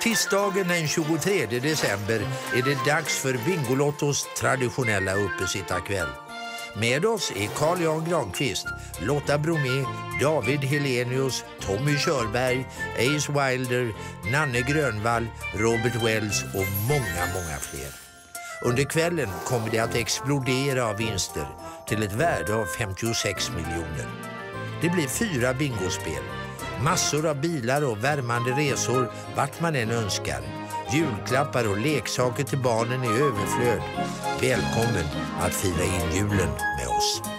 Tisdagen den 23 december är det dags för Bingolottos traditionella uppesittarkväll. Med oss är Carl Jan Granqvist, Lotta Bromé, David Helenius, Tommy Körberg, Ace Wilder, Nanne Grönvall, Robert Wells och många, många fler. Under kvällen kommer det att explodera av vinster till ett värde av 56 miljoner. Det blir fyra bingospel, massor av bilar och värmande resor vart man än önskar. Julklappar och leksaker till barnen i överflöd. Välkommen att fira in julen med oss.